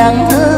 rằng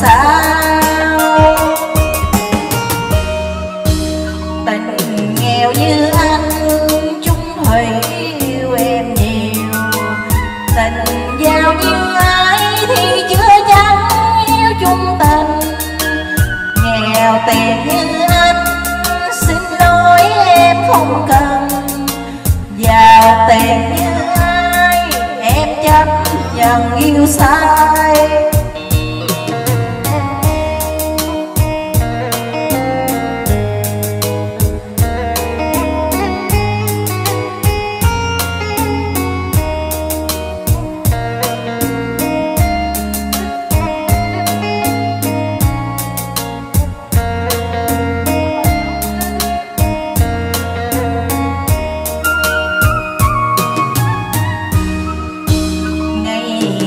sao tình nghèo như anh chung thủy yêu em nhiều tình giàu như ai thì chưa chắc yêu chung tình nghèo tiền như anh xin lỗi em không cần giàu tiền như ai em chấp nhận yêu sao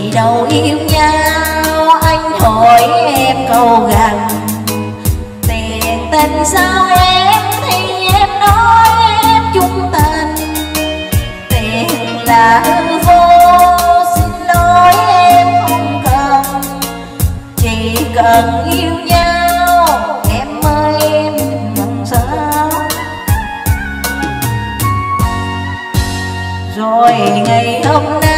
ngày đầu yêu nhau, anh hỏi em câu gần. Tiền tình sao em thì em nói em chung tình. Tiền là hư vô, xin lỗi em không cần. Chỉ cần yêu nhau, em ơi, em đừng sao rồi ngày hôm nay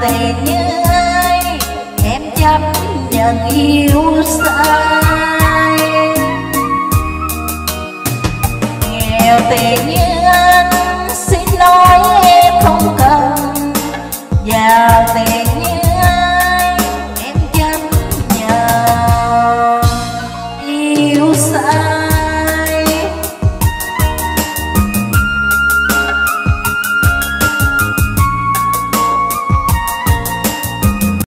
tình như ai em chấp nhận yêu sai